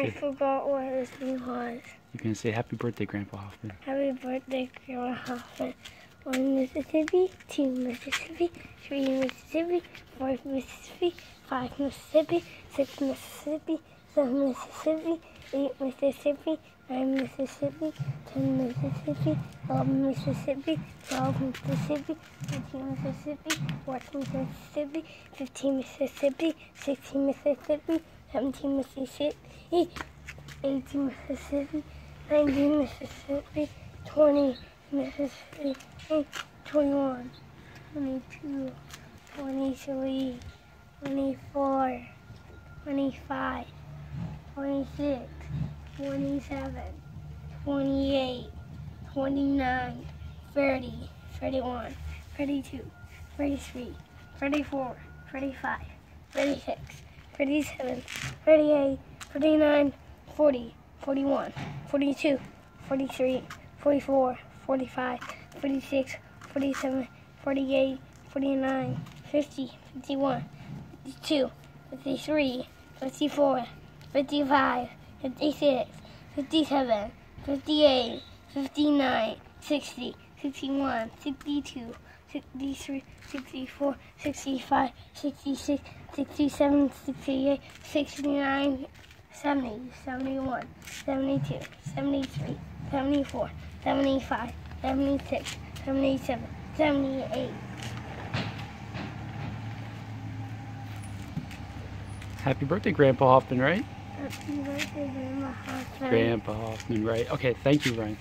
I forgot what his name was. you can say happy birthday, Grandpa Hofmann. Happy birthday, Grandpa Hofmann. One Mississippi, two Mississippi, three Mississippi, four Mississippi, five Mississippi, six Mississippi, seven Mississippi, eight Mississippi, nine Mississippi, ten Mississippi, eleven Mississippi, twelve Mississippi, thirteen Mississippi, fourteen Mississippi, fifteen Mississippi, sixteen Mississippi, seventeen Mississippi, eighteen Mississippi, nineteen Mississippi, twenty Mississippi, 21, 22, 23, 24, 25, 26, 27, 28, 29, 30, 31, 32, 33, 34, 35, 36, 37, 38, 39, 40, 41, 42, 43, 44, 45, 46, 47, 48, 49, 50, 51, 52, 53, 54, 55, 56, 57, 58, 59, 60, 61, 62, 63, 64, 65, 66, 67, 68, 69, 70, 71, 72, 73, 74, 75, 76, 77, 78. Happy birthday, Grandpa Hofmann, right? Happy birthday, Grandma Hofmann. Grandpa Hofmann, right? Okay, thank you, Ryan.